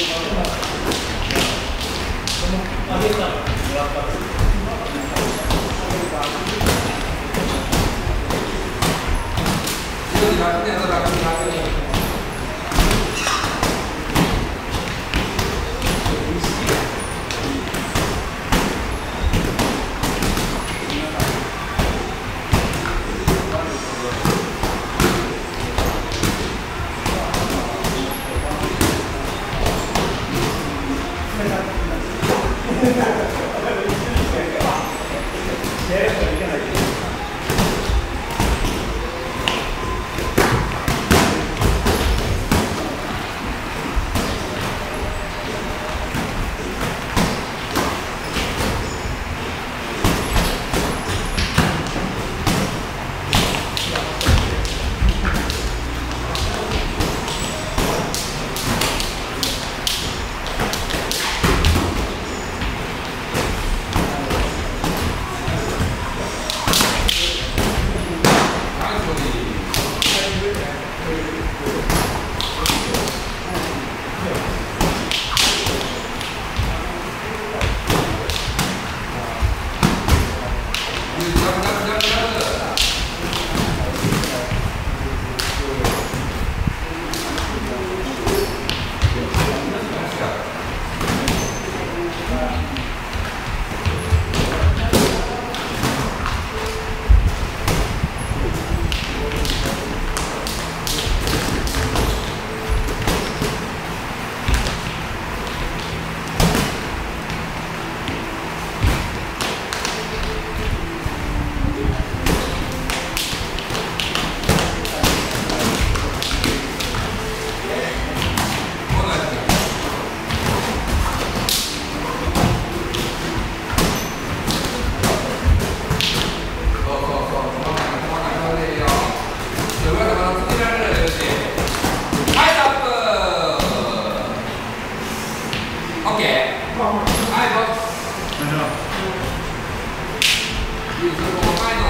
相手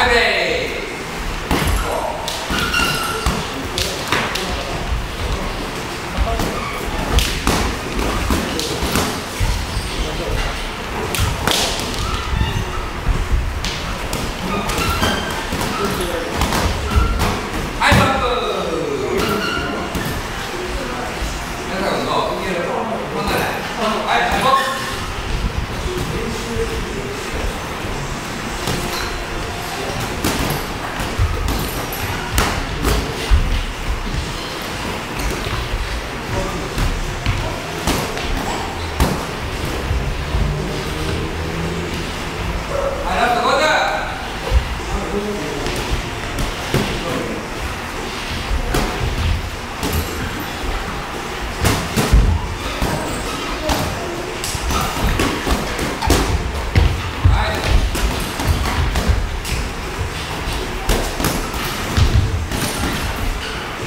¡Abre!